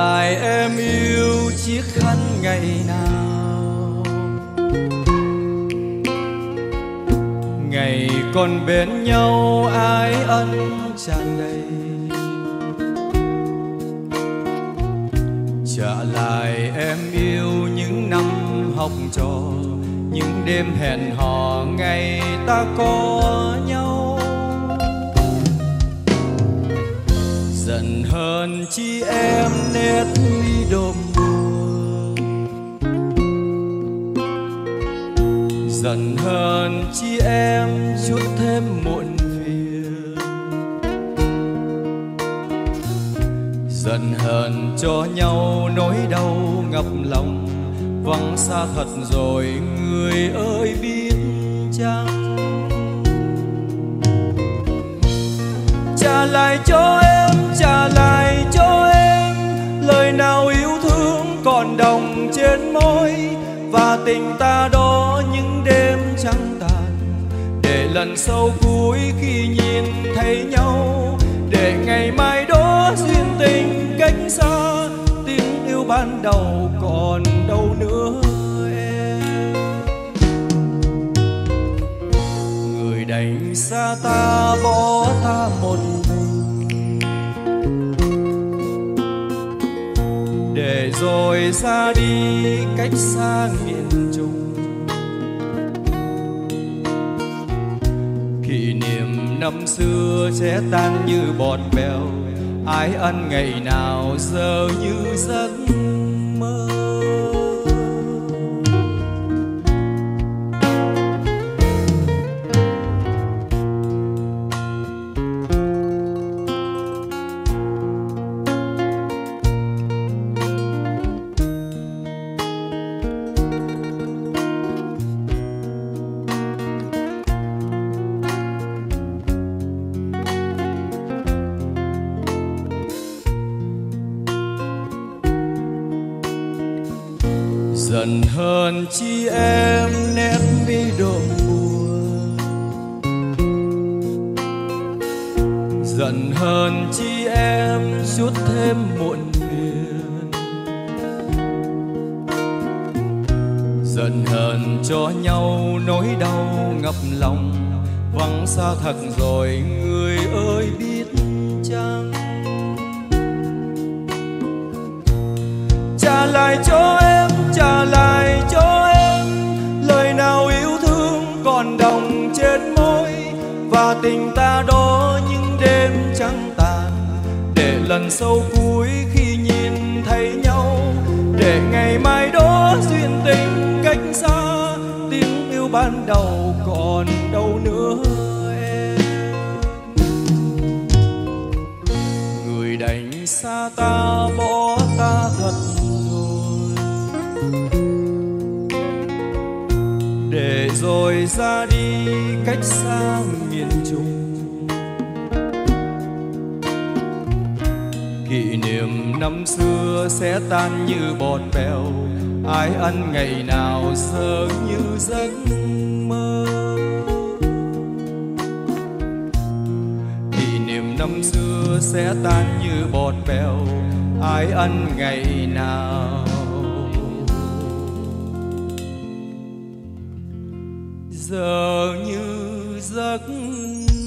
lại em yêu chiếc khăn ngày nào. Ngày còn bên nhau ái ân tràn đầy trả lại em yêu những năm học trò, những đêm hẹn hò ngày ta có nhau. Giận hơn chi em dần hơn, chi em chút thêm muộn phiền. Dần hờn cho nhau nỗi đau ngập lòng, vắng xa thật rồi người ơi biết chăng? Trả lại cho em, trả lại cho em, lời nào yêu thương còn đồng trên môi, và tình ta đó trắng tàn. Để lần sau cuối khi nhìn thấy nhau, để ngày mai đó duyên tình cách xa tình yêu ban đầu còn đâu nữa em. Người đành xa ta bỏ ta một mình. Để rồi ra đi cách xa miền trung. Kỷ niệm năm xưa sẽ tan như bọt bèo. Ái ân ngày nào giờ như giấc mơ? Dần hơn chi em nét mi độ buồn. Dần hơn chi em chút thêm muộn phiền. Dần hờn cho nhau nỗi đau ngập lòng, vắng xa thật rồi người ơi biết chăng? Trả lại cho còn đồng trên môi và tình ta đó những đêm trắng tàn. Để lần sâu cuối khi nhìn thấy nhau, để ngày mai đó duyên tình cách xa tiếng yêu ban đầu còn đâu nữa. Rồi ra đi cách xa miền trung. Kỷ niệm năm xưa sẽ tan như bọt bèo, ai ăn ngày nào giờ như giấc mơ. Kỷ niệm năm xưa sẽ tan như bọt bèo, ai ăn ngày nào giờ như giấc mơ